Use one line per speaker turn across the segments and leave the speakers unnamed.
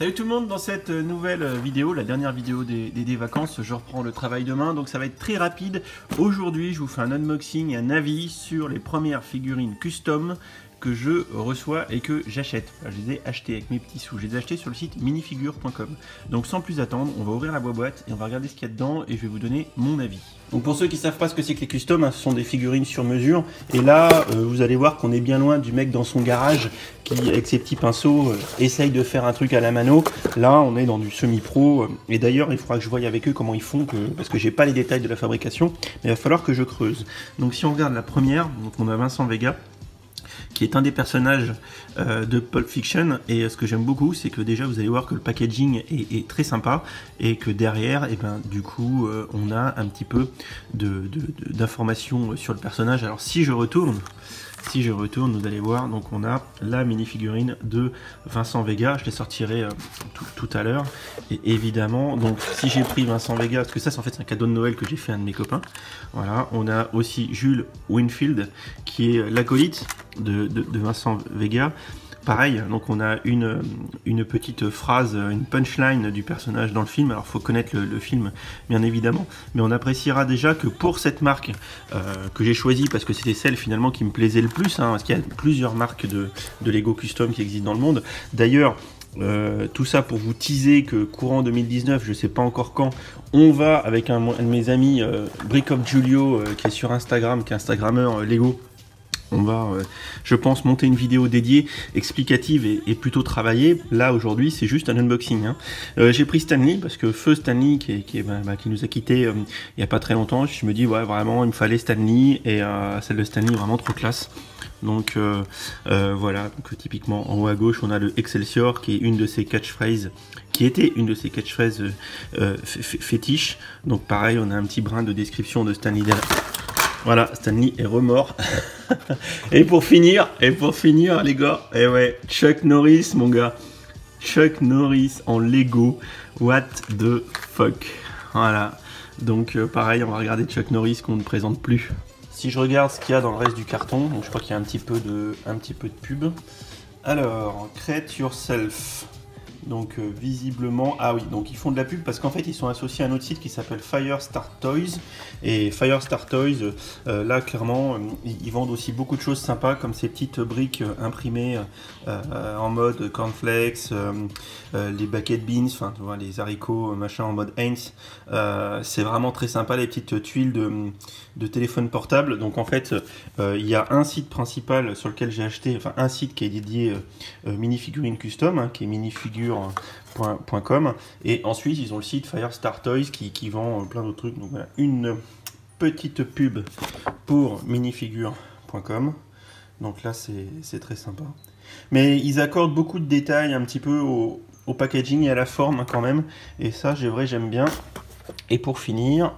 Salut tout le monde, dans cette nouvelle vidéo, la dernière vidéo des, des, vacances, je reprends le travail demain, donc ça va être très rapide. Aujourd'hui, je vous fais un unboxing, un avis sur les premières figurines custom que je reçois et que j'achète. Je les ai achetés avec mes petits sous. Je les ai achetés sur le site minifigure.com. Donc sans plus attendre, on va ouvrir la boîte et on va regarder ce qu'il y a dedans et je vais vous donner mon avis. Donc pour ceux qui savent pas ce que c'est que les customs, hein, ce sont des figurines sur mesure. Et là, euh, vous allez voir qu'on est bien loin du mec dans son garage qui, avec ses petits pinceaux, euh, essaye de faire un truc à la mano. Là, on est dans du semi-pro. et d'ailleurs, il faudra que je voie avec eux comment ils font, parce que j'ai pas les détails de la fabrication. Mais il va falloir que je creuse. Donc si on regarde la première, on a Vincent Vega qui est un des personnages euh, de Pulp Fiction. Et ce que j'aime beaucoup, c'est que déjà vous allez voir que le packaging est, très sympa et que derrière, et eh ben, du coup, euh, on a un petit peu d'informations sur le personnage. Alors si je retourne, si je retourne, vous allez voir, donc on a la mini-figurine de Vincent Vega, je les sortirai euh, tout, à l'heure, et évidemment, donc si j'ai pris Vincent Vega, parce que ça c'est en fait un cadeau de Noël que j'ai fait à un de mes copains, voilà, on a aussi Jules Winfield, qui est l'acolyte de, de Vincent Vega, Pareil, donc on a une, une petite phrase, une punchline du personnage dans le film. Alors, faut connaître le, film, bien évidemment, mais on appréciera déjà que pour cette marque euh, que j'ai choisie, parce que c'était celle finalement qui me plaisait le plus, hein, parce qu'il y a plusieurs marques de, de Lego Custom qui existent dans le monde. D'ailleurs, euh, tout ça pour vous teaser que courant 2019, je sais pas encore quand, on va avec un, de mes amis, euh, Brick of Julio, qui est sur Instagram, qui est Instagrammeur Lego, on va, euh, je pense, monter une vidéo dédiée, explicative et, plutôt travaillée. Là, aujourd'hui, c'est juste un unboxing. Hein. Euh, j'ai pris Stanley, parce que feu Stanley, qui, bah, bah, nous a quittés euh, il n'y a pas très longtemps, je me dis, ouais, vraiment, il me fallait Stanley, et celle de Stanley, vraiment trop classe. Donc voilà, donc, typiquement en haut à gauche, on a le Excelsior, qui est une de ses catchphrases, qui était une de ses catchphrases fétiches. Donc pareil, on a un petit brin de description de Stanley voilà, Stanley est remort. et pour finir, et pour finir, les gars, et eh ouais, Chuck Norris, mon gars. Chuck Norris en Lego. What the fuck. Voilà. Donc euh, pareil, on va regarder Chuck Norris qu'on ne présente plus. Si je regarde ce qu'il y a dans le reste du carton, je crois qu'il y a un petit peu de, un petit peu de pub. Alors, Create Yourself. Donc euh, visiblement, ah oui, donc ils font de la pub parce qu'en fait ils sont associés à un autre site qui s'appelle Firestar Toys. Et Firestar Toys, euh, là clairement, euh, ils, vendent aussi beaucoup de choses sympas comme ces petites briques imprimées en mode cornflakes, les bucket beans, enfin tu vois, les haricots machin en mode Heinz. C'est vraiment très sympa les petites tuiles de, téléphone portable. Donc en fait, il y a un site principal sur lequel j'ai acheté, enfin un site qui est dédié minifigurine custom, hein, qui est minifigure .com et ensuite ils ont le site Firestar Toys qui, vend plein d'autres trucs. Donc voilà, une petite pub pour minifigure.com. Donc là c'est très sympa. Mais ils accordent beaucoup de détails un petit peu au, au packaging et à la forme quand même. Et ça j'ai vrai j'aime bien. Et pour finir,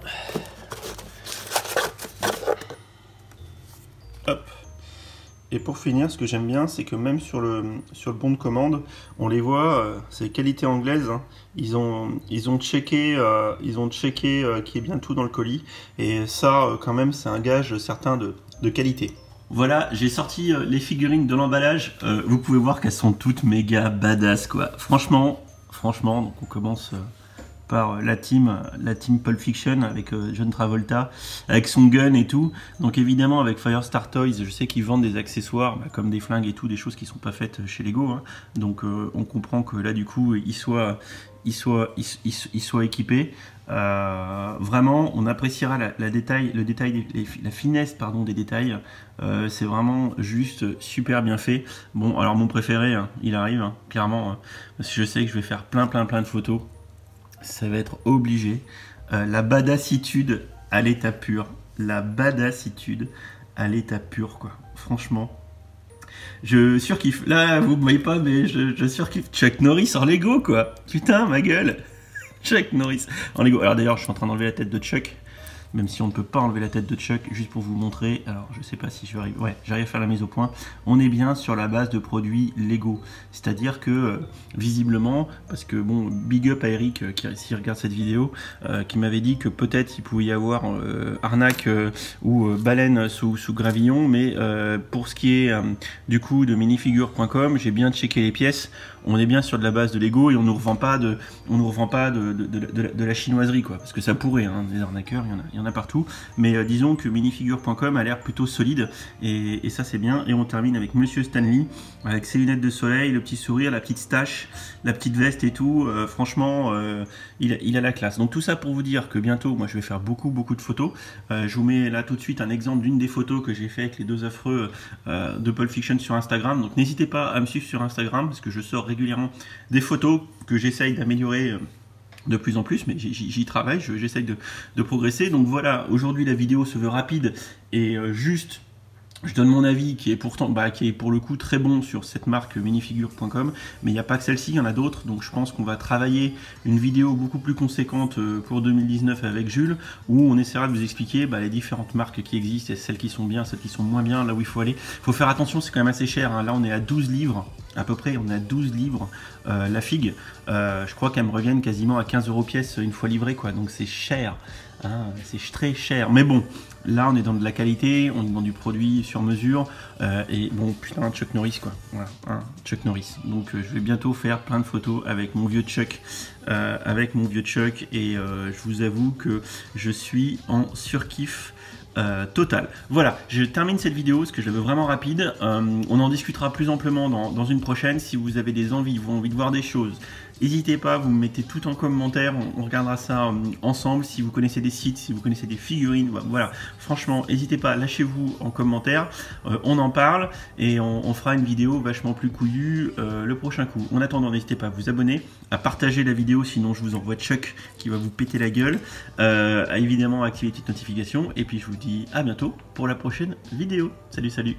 Et pour finir, ce que j'aime bien, c'est que même sur le, sur le bon de commande, on les voit, euh, c'est qualité anglaise. Hein. Ils, ont, ils ont checké, euh, ils ont checké euh, qu'il y ait bien tout dans le colis. Et ça, quand même, c'est un gage certain de, de qualité. Voilà, j'ai sorti les figurines de l'emballage. vous pouvez voir qu'elles sont toutes méga badass, quoi. Franchement, franchement, donc on commence par la team, la team Pulp Fiction avec euh, John Travolta, avec son gun et tout. Donc évidemment avec Firestar Toys, je sais qu'ils vendent des accessoires bah, comme des flingues et tout, des choses qui sont pas faites chez Lego. Hein. Donc euh, on comprend que là du coup ils soient, ils soient, ils, soient équipés. Euh, vraiment, on appréciera la, détail, le détail, la finesse pardon des détails. c'est vraiment juste super bien fait. Bon, alors mon préféré, hein, il arrive hein, clairement. parce que je sais que je vais faire plein, plein, plein de photos ça va être obligé. Euh, la badassitude à l'état pur. La badassitude à l'état pur, quoi. Franchement. Je surkiffe. Là, vous me voyez pas, mais je, je surkiffe. Chuck Norris en Lego, quoi. Putain, ma gueule. Chuck Norris en Lego. Alors d'ailleurs, je suis en train d'enlever la tête de Chuck. Même si on ne peut pas enlever la tête de Chuck, juste pour vous montrer. Alors, je sais pas si je arrive. Ouais, j'arrive à faire la mise au point. On est bien sur la base de produits Lego. C'est-à-dire que, euh, visiblement, parce que bon, big up à Eric euh, qui ici regarde cette vidéo, euh, qui m'avait dit que peut-être il pouvait y avoir arnaque ou baleine sous, gravillon, mais pour ce qui est du coup de minifigure.com, j'ai bien checké les pièces on est bien sur de la base de Lego et on nous revend pas de, on nous revend pas de, de, la, chinoiserie quoi, parce que ça pourrait, hein, des arnaqueurs, il y en a, y en a partout. Mais euh, disons que minifigure.com a l'air plutôt solide et, ça c'est bien. Et on termine avec Monsieur Stanley, avec ses lunettes de soleil, le petit sourire, la petite stache, la petite veste et tout. Euh, franchement, euh, il, il, a la classe. Donc tout ça pour vous dire que bientôt, moi je vais faire beaucoup beaucoup de photos. je vous mets là tout de suite un exemple d'une des photos que j'ai fait avec les deux affreux de Pulp Fiction sur Instagram. Donc n'hésitez pas à me suivre sur Instagram parce que je sors régulièrement des photos que j'essaye d'améliorer de plus en plus, mais j'y travaille, j'essaye de, progresser. Donc voilà, aujourd'hui la vidéo se veut rapide et euh, juste je donne mon avis qui est pourtant, bah, pour le coup très bon sur cette marque minifigure.com, mais il n'y a pas que celle-ci, il y en a d'autres, donc je pense qu'on va travailler une vidéo beaucoup plus conséquente euh, pour 2019 avec Jules, où on essaiera de vous expliquer bah, les différentes marques qui existent, celles qui sont bien, celles qui sont moins bien, là où il faut aller. Il faut faire attention, c'est quand même assez cher, hein. là on est à 12 livres, à peu près, on à 12 livres. Euh, la figue, euh, je crois qu'elle me reviennent quasiment à 15 euros pièce une fois livrée, quoi, donc c'est cher. Hein, c'est très cher. Mais bon, là on est dans de la qualité, on est dans du produit sur mesure. Euh, et bon, putain, Chuck Norris quoi. Voilà, hein, Chuck Norris. Donc je vais bientôt faire plein de photos avec mon vieux Chuck. Avec mon vieux Chuck. Et je vous avoue que je suis en surkiff. Total. Voilà, je termine cette vidéo parce que je la veux vraiment rapide. on en discutera plus amplement dans, dans, une prochaine. Si vous avez des envies, vous avez envie de voir des choses, N'hésitez pas, vous me mettez tout en commentaire, on, regardera ça euh, ensemble. Si vous connaissez des sites, si vous connaissez des figurines, voilà. Franchement, n'hésitez pas, lâchez-vous en commentaire, euh, on en parle et on, fera une vidéo vachement plus couillue euh, le prochain coup. En attendant, n'hésitez pas à vous abonner, à partager la vidéo, sinon je vous envoie Chuck qui va vous péter la gueule, à évidemment activer les petites notifications et puis je vous dis à bientôt pour la prochaine vidéo. Salut, salut